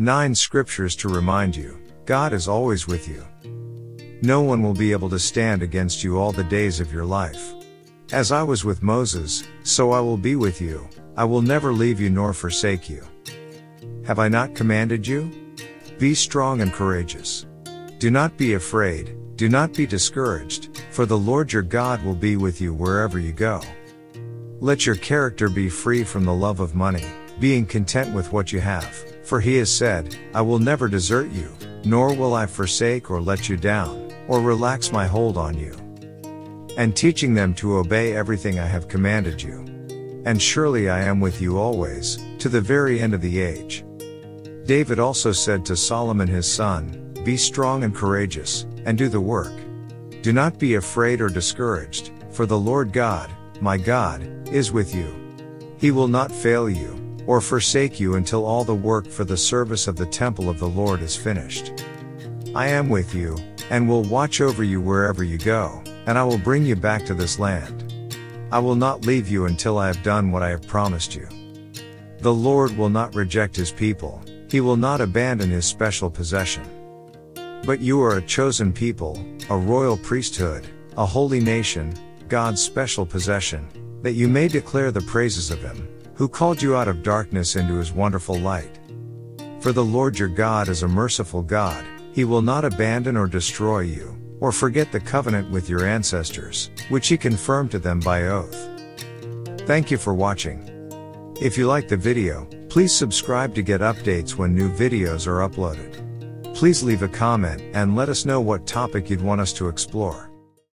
9 scriptures to remind you God is always with you. No one will be able to stand against you all the days of your life. As I was with Moses, so I will be with you, I will never leave you nor forsake you. Have I not commanded you? Be strong and courageous. Do not be afraid, do not be discouraged, for the Lord your God will be with you wherever you go. Let your character be free from the love of money, being content with what you have, for he has said, I will never desert you, nor will I forsake or let you down, or relax my hold on you. And teaching them to obey everything I have commanded you. And surely I am with you always, to the very end of the age. David also said to Solomon his son, Be strong and courageous, and do the work. Do not be afraid or discouraged, for the Lord God, my God, is with you. He will not fail you, or forsake you until all the work for the service of the temple of the Lord is finished. I am with you, and will watch over you wherever you go, and I will bring you back to this land. I will not leave you until I have done what I have promised you. The Lord will not reject his people, he will not abandon his special possession. But you are a chosen people, a royal priesthood, a holy nation, God's special possession, that you may declare the praises of him, who called you out of darkness into his wonderful light. For the Lord your God is a merciful God, he will not abandon or destroy you, or forget the covenant with your ancestors, which he confirmed to them by oath. Thank you for watching. If you like the video, please subscribe to get updates when new videos are uploaded. Please leave a comment and let us know what topic you'd want us to explore.